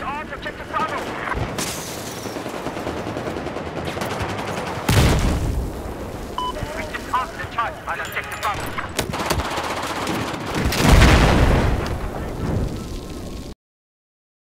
Targets on objective Bravo. The objective Bravo.